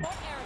What area?